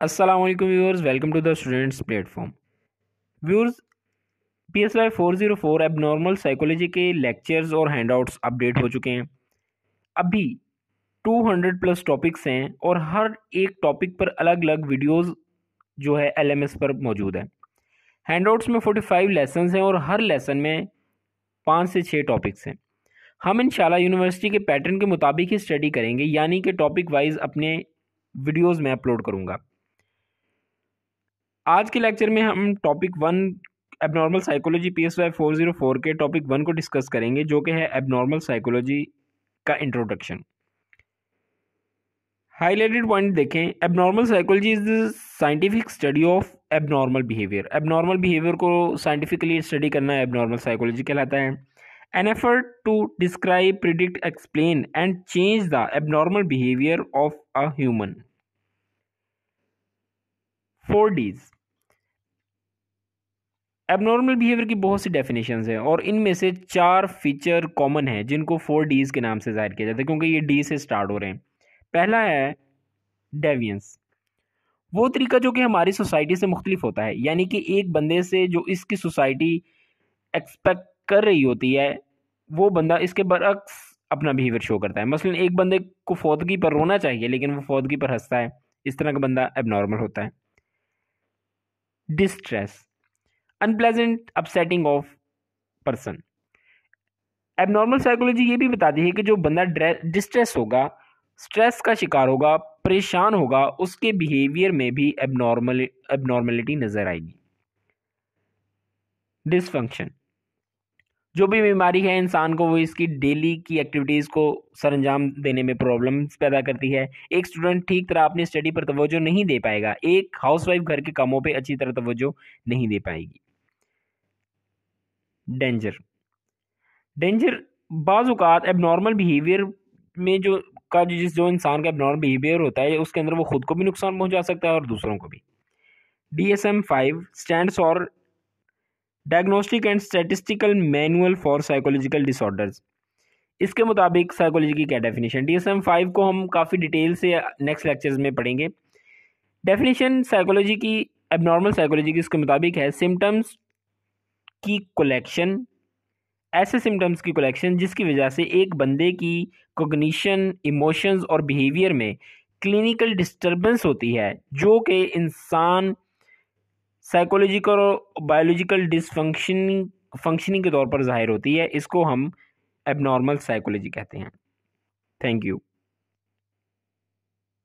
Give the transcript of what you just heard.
वालेकुम viewers welcome to the students platform viewers P S Y four zero four abnormal psychology के lectures और handouts update हो चुके हैं। अभी टू हंड्रेड प्लस टॉपिक्स हैं और हर एक टॉपिक पर अलग अलग वीडियोस जो है एल एम एस पर मौजूद है। हैंडआउट्स में फोर्टी फाइव लेसन हैं और हर लेसन में पाँच से छः टॉपिक्स हैं। हम इंशाल्लाह यूनिवर्सिटी के पैटर्न के मुताबिक ही स्टडी करेंगे, यानी कि टॉपिक वाइज अपने वीडियोज़ में अपलोड करूँगा। आज के लेक्चर में हम topic one abnormal psychology P S Y four zero four के टॉपिक वन को डिस्कस करेंगे, जो कि है एबनॉर्मल साइकोलॉजी का इंट्रोडक्शन हाईलाइटेड पॉइंट देखें abnormal psychology is the scientific study of abnormal behaviour abnormal behaviour को साइंटिफिकली स्टडी करना एबनॉर्मल साइकोलॉजी कहलाता है. An effort to describe predict explain and change the abnormal behaviour of a human four Ds abnormal behaviour की बहुत सी definition हैं और इनमें से चार फीचर कॉमन है, जिनको फोर डीज के नाम से ज़ाहिर किया जाता है, क्योंकि ये डी से स्टार्ट हो रहे हैं। पहला है डेवियंस वो तरीका जो कि हमारी सोसाइटी से मुख्तलिफ़ होता है, यानी कि एक बंदे से जो इसकी सोसाइटी एक्सपेक्ट कर रही होती है, वो बंदा इसके बरक्स अपना बिहेवियर शो करता है। मसलन एक बंदे को फौदगी पर रोना चाहिए, लेकिन वो फौदगी पर हंसता है। इस तरह का बंदा एबनॉर्मल होता है। Distress unpleasant upsetting of person abnormal psychology ये भी बताती है कि जो बंदा डिस्ट्रेस होगा स्ट्रेस का शिकार होगा, परेशान होगा, उसके बिहेवियर में भी एबनॉर्मल एबनॉर्मलिटी नज़र आएगी। डिसफंक्शन जो भी बीमारी है, इंसान को वो इसकी डेली की एक्टिविटीज़ को सरंजाम देने में प्रॉब्लम्स पैदा करती है। एक स्टूडेंट ठीक तरह अपनी स्टडी पर तवज्जो नहीं दे पाएगा। एक हाउसवाइफ घर के कामों पे अच्छी तरह तवज्जो नहीं दे पाएगी। डेंजर डेंजर बाज़ात एबनॉर्मल बिहेवियर में जो का जिस जो इंसान का एबनॉर्मल बिहेवियर होता है, उसके अंदर वो खुद को भी नुकसान पहुँचा सकता है और दूसरों को भी। D S M five stand और diagnostic and statistical manual for psychological disorders इसके मुताबिक साइकोलॉजी की क्या definition D S M five को हम काफ़ी डिटेल से नेक्स्ट लेक्चर्स में पढ़ेंगे। डेफिनेशन साइकोलॉजी की एबनॉर्मल साइकोलॉजी की इसके मुताबिक है सिम्टम्स की कलेक्शन ऐसे सिम्टम्स की कलेक्शन जिसकी वजह से एक बंदे की कोगनीशन इमोशंस और बिहेवियर में क्लिनिकल डिस्टर्बेंस होती है, जो कि इंसान साइकोलॉजिकल और बायोलॉजिकल डिसफंक्शनिंग फंक्शनिंग के तौर पर ज़ाहिर होती है। इसको हम एबनॉर्मल साइकोलॉजी कहते हैं। Thank you